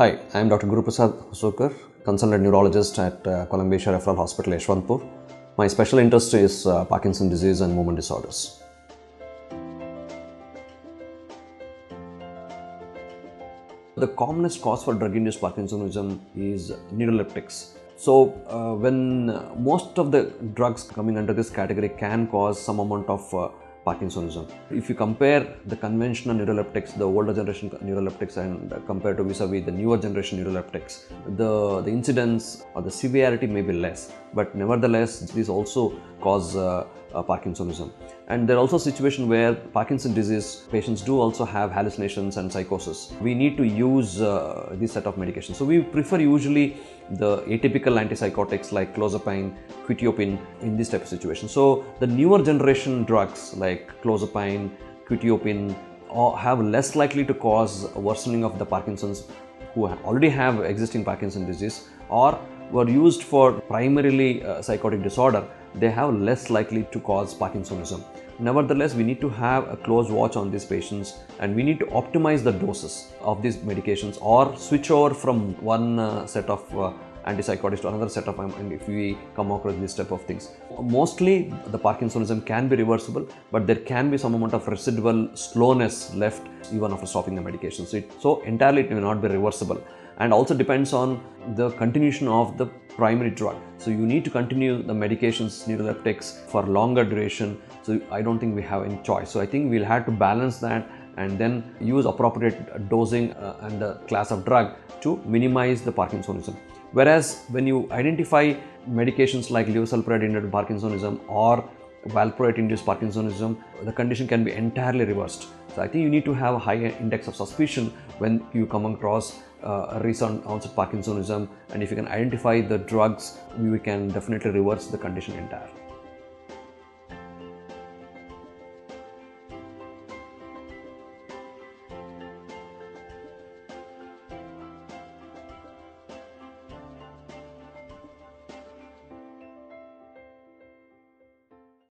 Hi, I am Dr. Guruprasad Hosurkar, consultant neurologist at uh, Columbia Referral Hospital, Yeshwantpur. My special interest is uh, Parkinson disease and movement disorders. The commonest cause for drug-induced Parkinsonism is neuroleptics. So, uh, when uh, most of the drugs coming under this category can cause some amount of uh, Parkinsonism. If you compare the conventional neuroleptics, the older generation neuroleptics, and compared to vis-a-vis the newer generation neuroleptics, the, the incidence or the severity may be less, but nevertheless, these also cause uh, uh, Parkinsonism. And there are also situations where Parkinson disease patients do also have hallucinations and psychosis. We need to use uh, this set of medications. So we prefer usually the atypical antipsychotics like clozapine, quetiapine in this type of situation. So the newer generation drugs like clozapine, quetiapine have less likely to cause worsening of the Parkinson's who already have existing Parkinson disease or were used for primarily uh, psychotic disorder, they have less likely to cause Parkinsonism. Nevertheless, we need to have a close watch on these patients and we need to optimize the doses of these medications or switch over from one uh, set of uh, antipsychotics to another set of and if we come across this type of things. Mostly the Parkinsonism can be reversible, but there can be some amount of residual slowness left even after stopping the medication. So, it, so entirely it may not be reversible and also depends on the continuation of the primary drug. So you need to continue the medications, neuroleptics for longer duration. So I don't think we have any choice. So I think we'll have to balance that and then use appropriate dosing uh, and the class of drug to minimize the Parkinsonism. Whereas when you identify medications like levosulpiride induced Parkinsonism or valproate induced Parkinsonism, the condition can be entirely reversed. So I think you need to have a high index of suspicion when you come across uh, a recent onset Parkinsonism and if you can identify the drugs, we can definitely reverse the condition entirely.